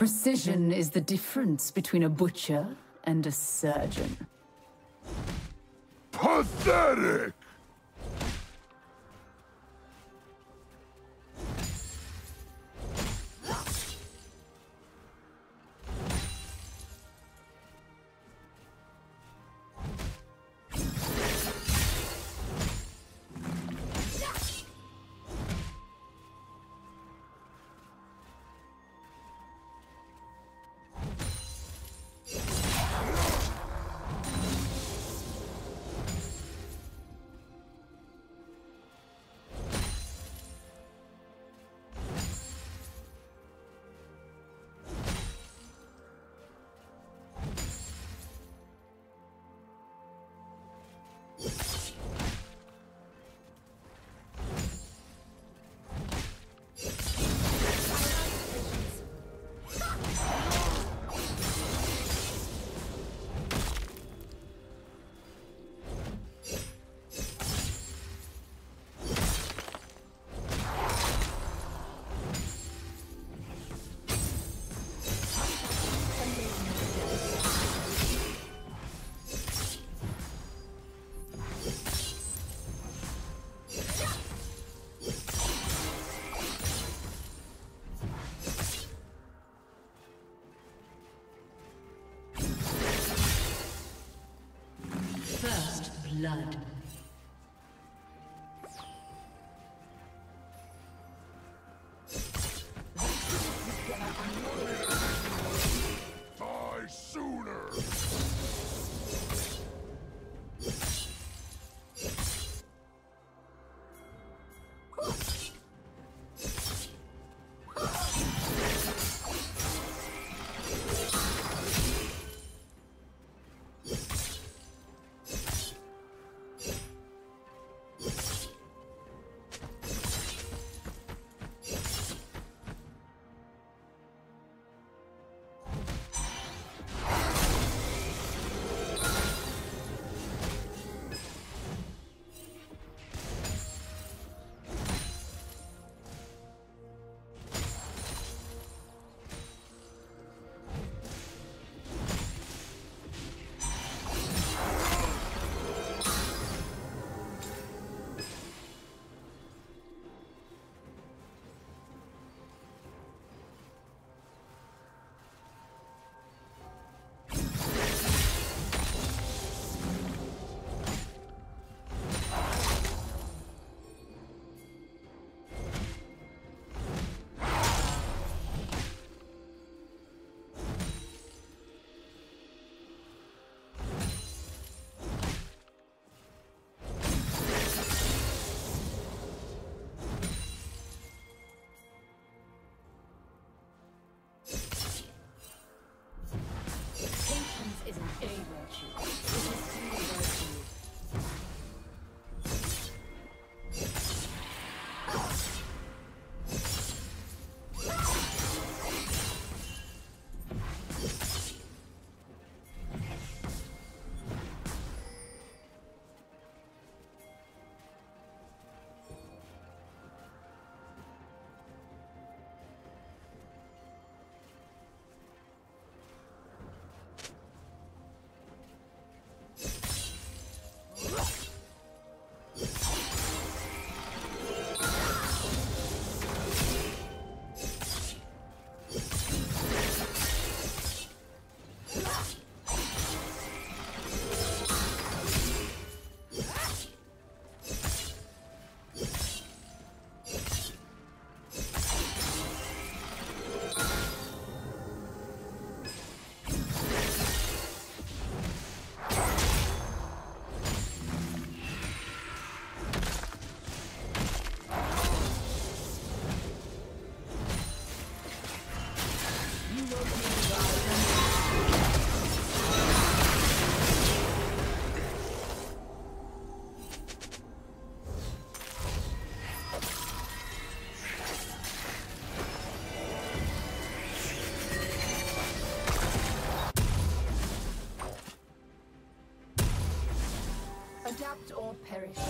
Precision is the difference between a butcher and a surgeon. Pathetic! Blood. Perish.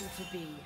You to be.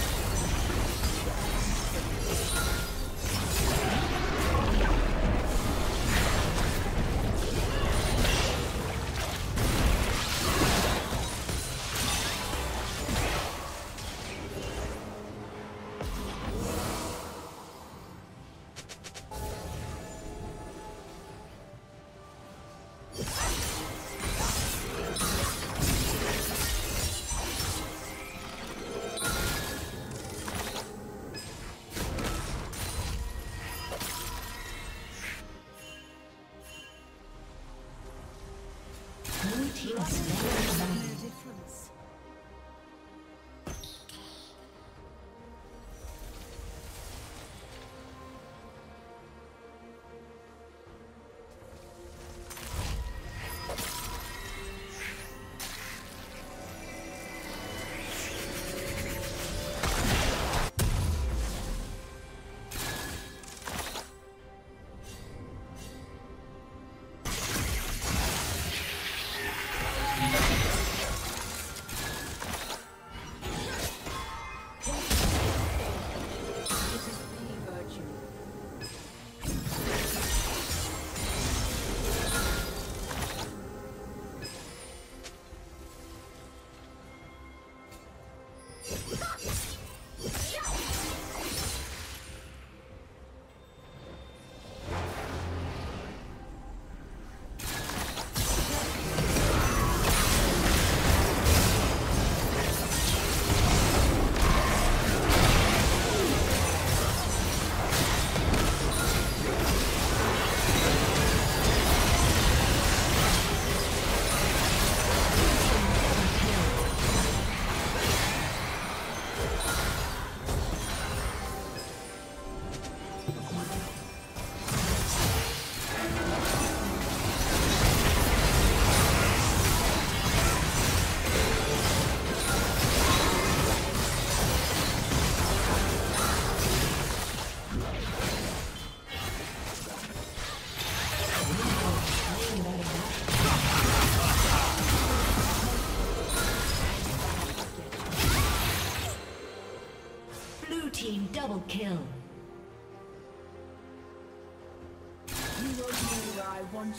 Team is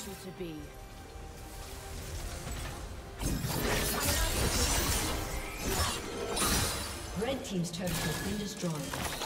You to be. Red Team's turret has been destroyed.